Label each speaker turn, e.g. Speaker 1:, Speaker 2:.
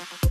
Speaker 1: you